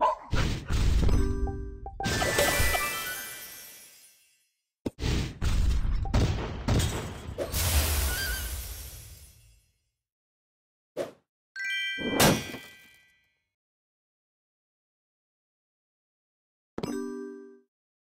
Oh!